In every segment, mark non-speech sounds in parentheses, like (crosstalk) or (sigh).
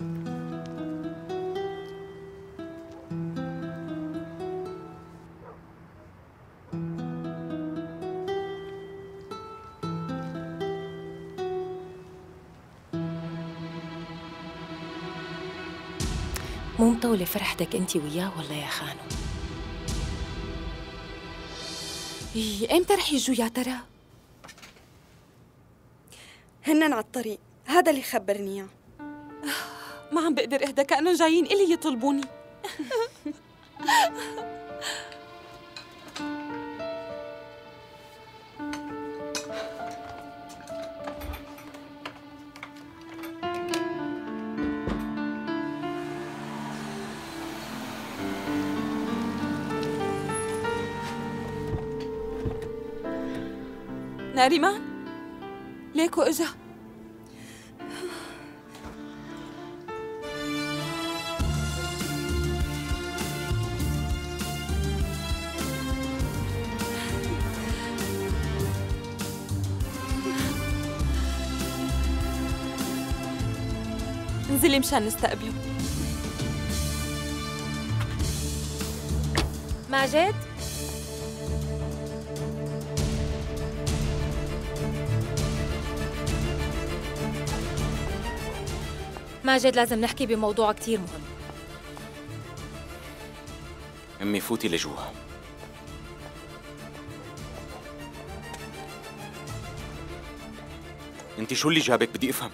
مو مطولة فرحتك أنت وياه ولا يا خانو؟ إيه إمتى رح يجوا يا ترى؟ هنن على الطريق هذا اللي خبرني إياه ما عم بقدر اهدى كأنهم جايين إلي يطلبوني. ناريمان ليكو إجا؟ انزلي مشان نستقبله. ماجد؟ ماجد لازم نحكي بموضوع كتير مهم. أمي فوتي لجوا. انت شو اللي جابك؟ بدي أفهم.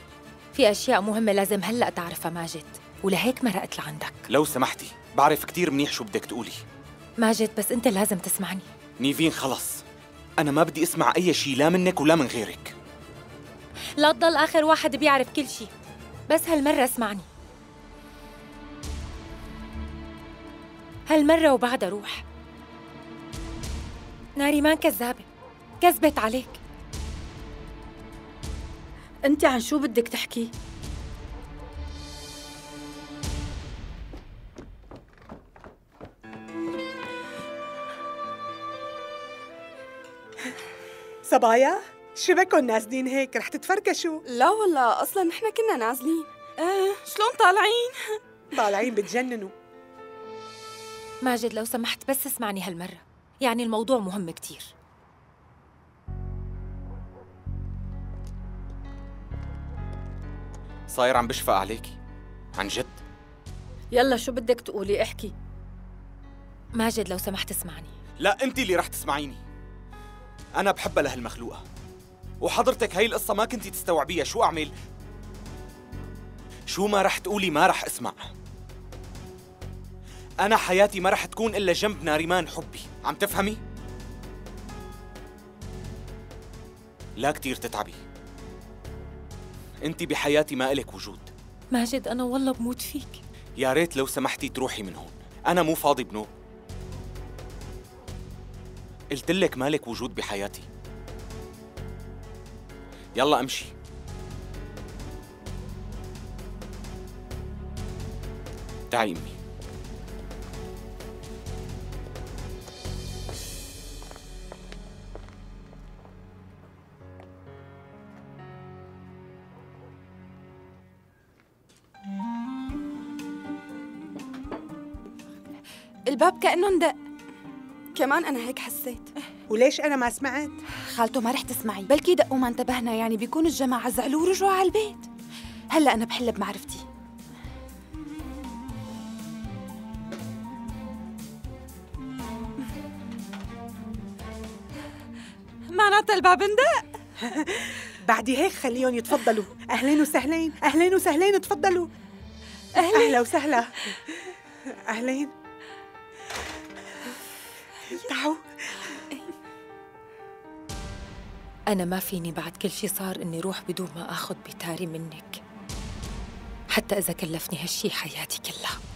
في أشياء مهمة لازم هلأ تعرفها ماجد. ولهيك مرقت لعندك. لو سمحتي بعرف كتير منيح شو بدك تقولي. ماجد بس أنت لازم تسمعني. نيفين خلص. أنا ما بدي أسمع أي شيء لا منك ولا من غيرك. لا تضل آخر واحد بيعرف كل شيء بس هالمرة اسمعني. هالمرة وبعدها روح. ناريمان كذابة كذبت عليك. أنت عن شو بدك تحكي؟ صبايا شو بكن نازلين هيك؟ رح تتفركشوا؟ لا والله أصلا نحن كنا نازلين. إيه شلون طالعين؟ (laughs) طالعين بتجننوا. ماجد لو سمحت بس اسمعني هالمرة. يعني الموضوع مهم كتير. صاير عم بشفق عليكي عن جد. يلا شو بدك تقولي؟ احكي. ماجد لو سمحت اسمعني. لا انت اللي رح تسمعيني. أنا بحبها لهالمخلوقة. وحضرتك هاي القصة ما كنتي تستوعبيها. شو أعمل؟ شو ما رح تقولي ما رح أسمع. أنا حياتي ما رح تكون إلا جنب ناريمان حبي. عم تفهمي؟ لا كتير تتعبي. أنت بحياتي ما إلك وجود. ماجد أنا والله بموت فيك. يا ريت لو سمحتي تروحي من هون. أنا مو فاضي بنوم. قلت لك مالك وجود بحياتي. يلا أمشي. تعي أمي. الباب كأنه اندق. كمان أنا هيك حسيت. وليش أنا ما سمعت؟ خالته ما رح تسمعي. بلكي دقوا ما انتبهنا يعني بيكون الجماعة زعلوا ورجعوا على البيت. هلا أنا بحل بمعرفتي. معناتها الباب اندق. (laughs) بعد هيك خليهم يتفضلوا. أهلين وسهلين. أهلين وسهلين تفضلوا أهلا وسهلا. أهلين. تعوا أنا ما فيني بعد كل شي صار إني روح بدون ما آخذ بتاري منك. حتى إذا كلفني هالشي حياتي كلها.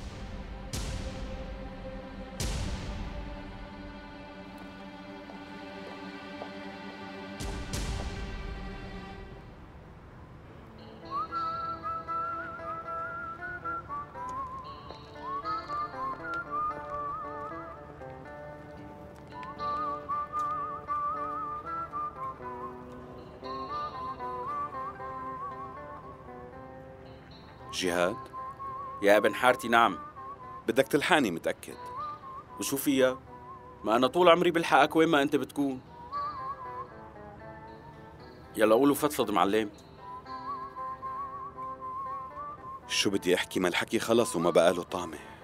جهاد؟ يا ابن حارتي نعم. بدك تلحقني متأكد. وشو فيها؟ ما أنا طول عمري بلحقك وين ما أنت بتكون. يلا قولوا فضفض معلم. شو بدي أحكي؟ ما الحكي خلص وما بقاله طعمة.